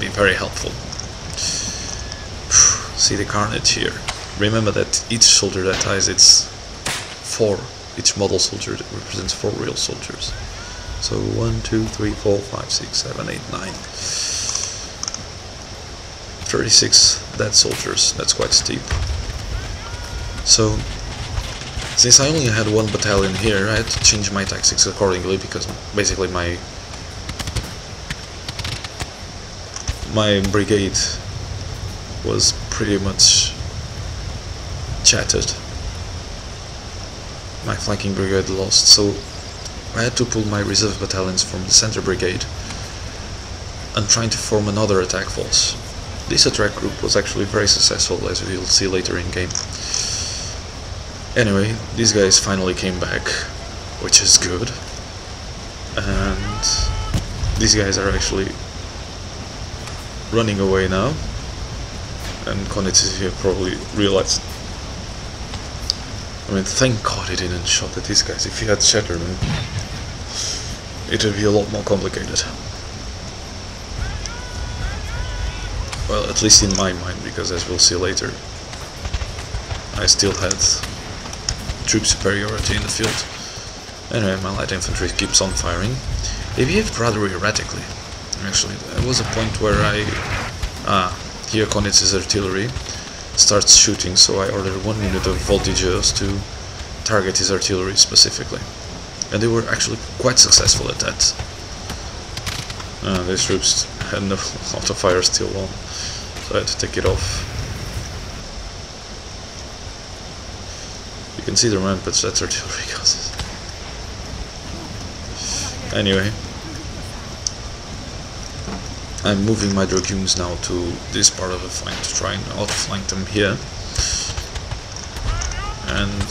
be very helpful. See the carnage here. Remember that each soldier that dies, it's four. Each model soldier represents four real soldiers. So one, two, three, four, five, six, seven, eight, nine. 36 dead soldiers. That's quite steep. So, since I only had one battalion here, I had to change my tactics accordingly because basically my my brigade was pretty much shattered. My flanking brigade lost, so I had to pull my reserve battalions from the center brigade and trying to form another attack force. This attack group was actually very successful, as we'll see later in game. Anyway, these guys finally came back, which is good. And these guys are actually running away now. And Kaunitz here probably realized. I mean, thank God he didn't shot at these guys. If he had shattered them, it would be a lot more complicated. Well, at least in my mind, because as we'll see later, I still had troop superiority in the field. Anyway, my light infantry keeps on firing. They behaved rather erratically. Actually, there was a point where I... Ah, here Kaunitz's artillery starts shooting, so I ordered one unit of voltigeurs to target his artillery specifically. And they were actually quite successful at that. Uh, these troops had no auto fire still on, so I had to take it off. You can see the rampage that's artillery causes. Anyway, I'm moving my dragoons now to this part of the flank to try and outflank them here. And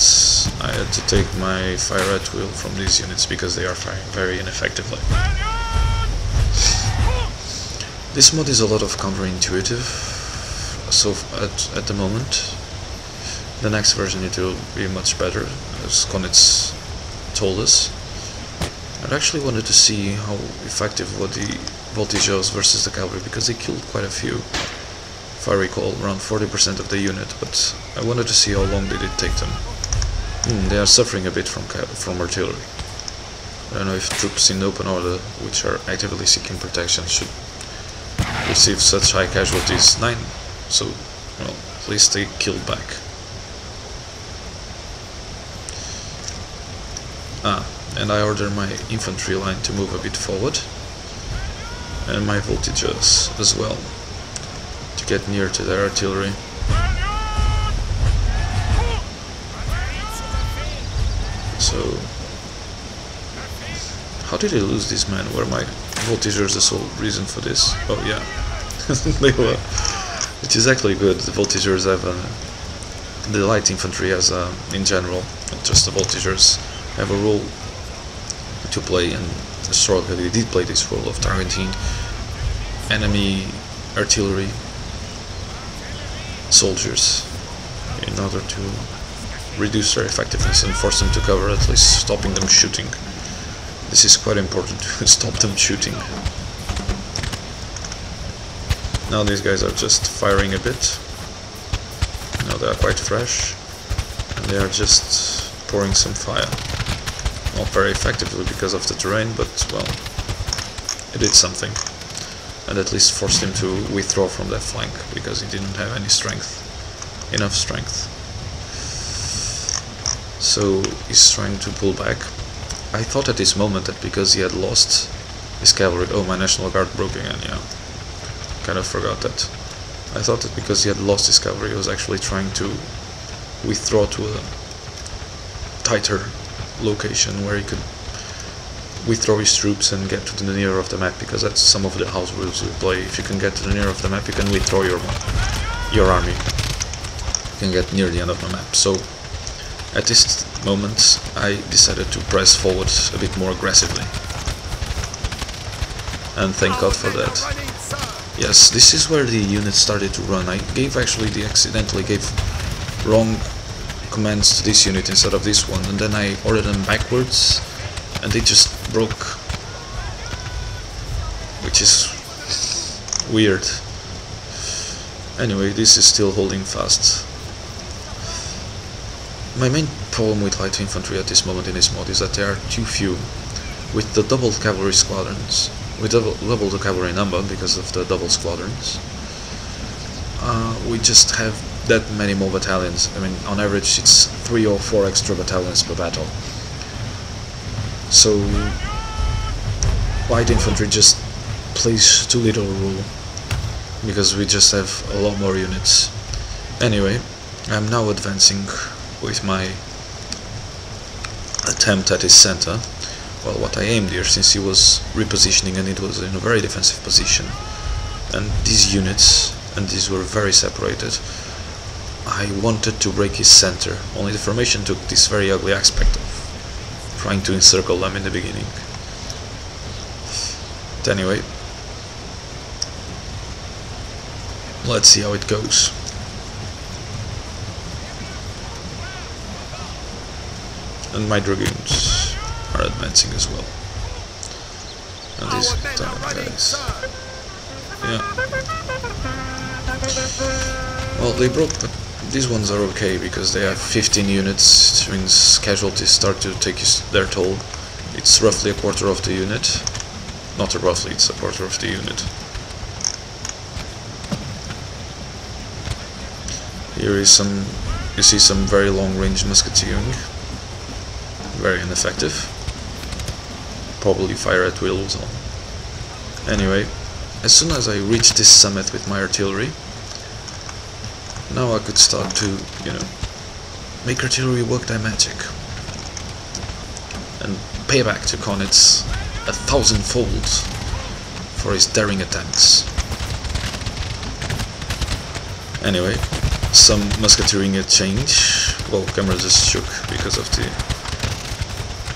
I had to take my fire at will from these units because they are firing very ineffectively. This mod is a lot of counterintuitive so at, at the moment. The next version it will be much better, as Kaunitz told us. I actually wanted to see how effective were the voltigeurs versus the cavalry, because they killed quite a few, if I recall, around 40% of the unit, but I wanted to see how long did it take them. Hmm, they are suffering a bit from from artillery. I don't know if troops in open order, which are actively seeking protection, should receive such high casualties. 9, so, well, at least they killed back. Ah, and I order my infantry line to move a bit forward and my voltigeurs as well to get near to their artillery. So how did I lose these men? Were my voltigeurs the sole reason for this? Oh yeah, they were. Which is actually good. The voltigeurs have a, the light infantry has a, in general, not just the voltigeurs, have a role to play and historically did play this role of targeting enemy artillery soldiers in order to reduce their effectiveness and force them to cover, at least stopping them shooting. This is quite important to stop them shooting. Now these guys are just firing a bit. Now they are quite fresh and they are just pouring some fire. Not very effectively because of the terrain, but well, it did something. And at least forced him to withdraw from that flank because he didn't have any strength, enough strength. So he's trying to pull back. I thought at this moment that because he had lost his cavalry, oh my National Guard broke again, yeah. Kind of forgot that. I thought that because he had lost his cavalry, he was actually trying to withdraw to a tighter location where he could withdraw his troops and get to the near of the map because that's some of the house rules we play. If you can get to the near of the map, you can withdraw your your army. You can get near the end of the map. So at this moment, I decided to press forward a bit more aggressively, and thank God for that. Yes, this is where the unit started to run. I gave actually the accidentally gave wrong commands to this unit instead of this one and then I ordered them backwards and they just broke which is weird. Anyway, this is still holding fast. My main problem with light infantry at this moment in this mod is that there are too few. With the double cavalry squadrons, we double, double the cavalry number because of the double squadrons, uh, we just have that many more battalions. I mean, on average, it's three or four extra battalions per battle. So, light infantry just plays too little role because we just have a lot more units. Anyway, I'm now advancing with my attempt at his center. Well, what I aimed here, since he was repositioning and it was in a very defensive position, and these units, and these were very separated, I wanted to break his center, only the formation took this very ugly aspect of trying to encircle them in the beginning. But anyway, let's see how it goes. And my dragoons are advancing as well. And these guys. Yeah. Well, they broke, but these ones are okay because they have 15 units, which means casualties start to take their toll. It's roughly a quarter of the unit. Not a roughly, it's a quarter of the unit. Here is some, you see some very long range musketeering. Very ineffective. Probably fire at will. Anyway, as soon as I reach this summit with my artillery, now I could start to, you know, make artillery work their magic. And pay back to Kaunitz a thousandfold for his daring attempts. Anyway, some musketeering had changed. Well, camera just shook because of the...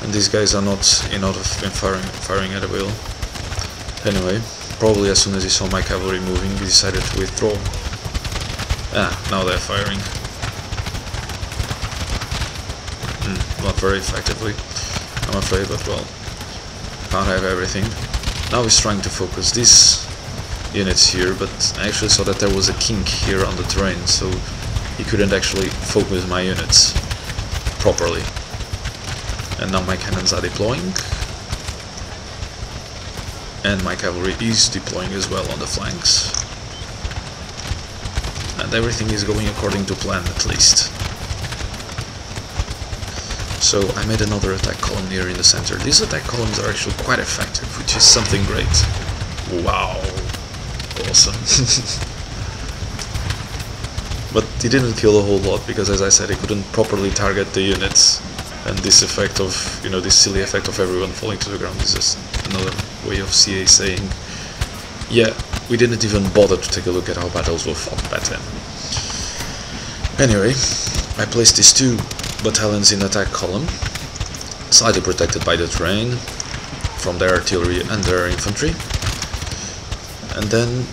And these guys are not in out of firing, firing at a will. Anyway, probably as soon as he saw my cavalry moving, he decided to withdraw. Ah, now they're firing. Mm, not very effectively, I'm afraid, but well, can't have everything. Now he's trying to focus these units here, but I actually saw that there was a kink here on the terrain, so he couldn't actually focus my units properly. And now my cannons are deploying. And my cavalry is deploying as well on the flanks everything is going according to plan at least. So I made another attack column here in the center. These attack columns are actually quite effective, which is something great. Wow, awesome. but he didn't kill a whole lot because as I said he couldn't properly target the units and this effect of, you know, this silly effect of everyone falling to the ground is just another way of CA saying, yeah, we didn't even bother to take a look at how battles were fought back then. Anyway, I placed these two battalions in attack column, slightly protected by the terrain from their artillery and their infantry. And then